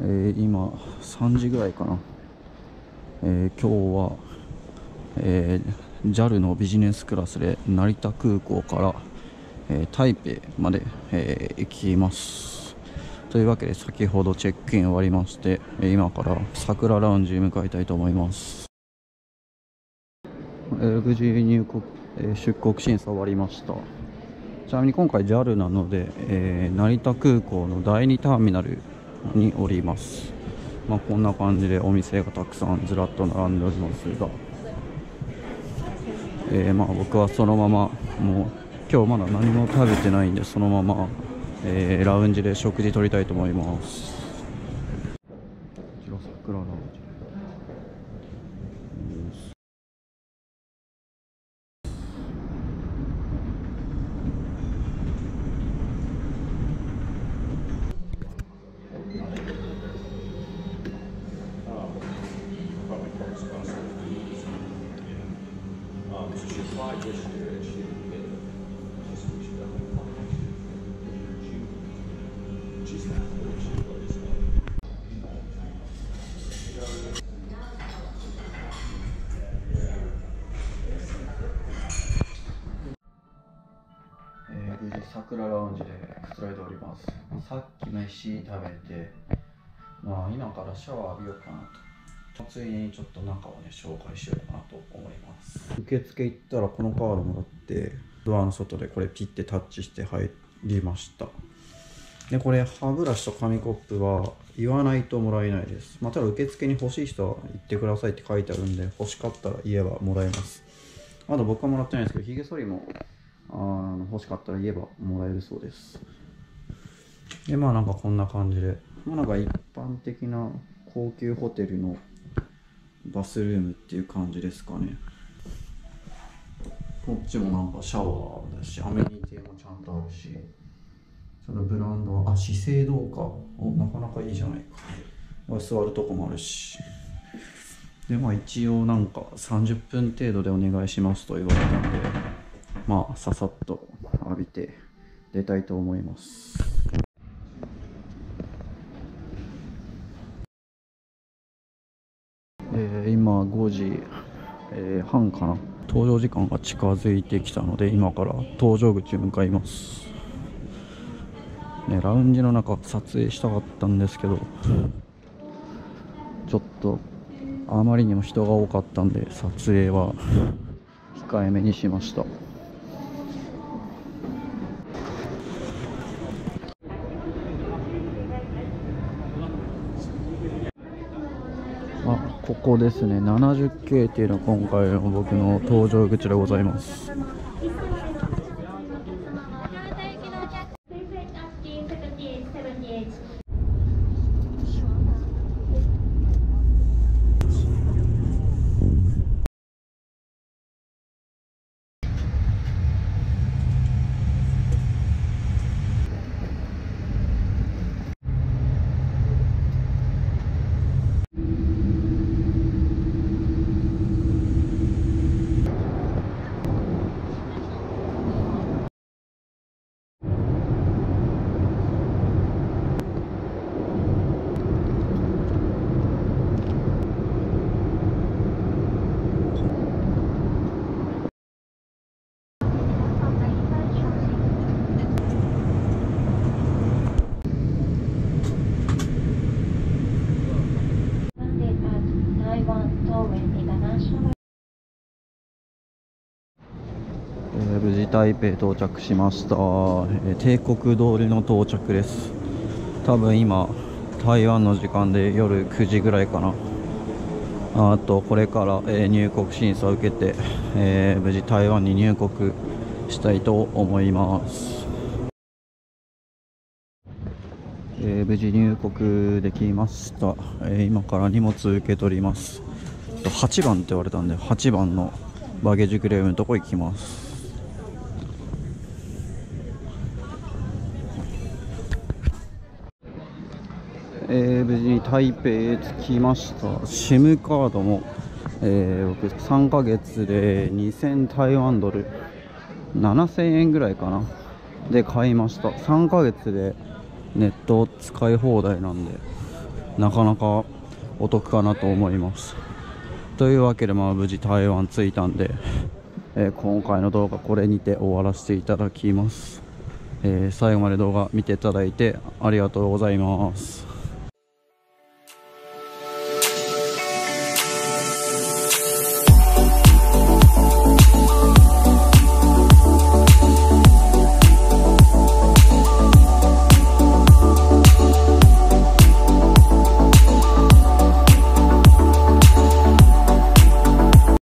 えー、今3時ぐらいかな、えー、今日は、えー、JAL のビジネスクラスで成田空港から、え台北まで、え行きます。というわけで先ほどチェックイン終わりまして今から桜ラウンジに向かいたいと思います、え無事入国、え出国審査終わりました。ちなみに今回 JAL なので、え成田空港の第2ターミナルにおります、まあ、こんな感じでお店がたくさんずらっと並んでおりますが、えー、まあ僕はそのままもう今日まだ何も食べてないんでそのまま、えー、ラウンジで食事取りたいと思いますこちら桜ラウンジ桜ラウンジでくつろいでおります。さっき飯食べてまあ今からシャワー浴びようかなと。ついにちょっと中をね紹介しようかなと思います。受付行ったらこのカードもらってドアの外でこれピッてタッチして入りました。でこれ歯ブラシと紙コップは言わないともらえないです。まあただ受付に欲しい人は言ってくださいって書いてあるんで欲しかったら言えばもらえます。あと僕はもらってないんですけどヒゲ剃りもあ欲しかったら言えばもらえるそうです。でまあなんかこんな感じで。まあなんか一般的な高級ホテルのバスルームっていう感じですかね。こっちもなんかシャワーだしアメニティもちゃんとあるしそのブランドあ資生堂か。おなかなかいいじゃないか。座るとこもあるし。でまあ一応なんか30分程度でお願いしますと言われたんでまあささっと浴びて出たいと思いますえー、今5時、えー、半かな？搭乗時間が近づいてきたので今から搭乗口へ向かいます。ねラウンジの中撮影したかったんですけどちょっとあまりにも人が多かったんで撮影は控えめにしました。ここですね。70系っていうのは今回の僕の登場口でございます無事台北到着しました、え帝国通りの到着です。多分今台湾の時間で夜9時ぐらいかな。あとこれから、え入国審査を受けて、えー、無事台湾に入国したいと思います。えー、無事入国できました、えー、今から荷物受け取ります。8番って言われたんで8番のバゲージクレームのとこ行きます。えー、無事に台北へ着きました。SIM カードも、えー、僕3ヶ月で2000台湾ドル7000円ぐらいかな。で買いました。3ヶ月でネット使い放題なんでなかなかお得かなと思います。というわけでまあ無事台湾着いたんで、えー、今回の動画これにて終わらせていただきます、えー、最後まで動画見ていただいてありがとうございます。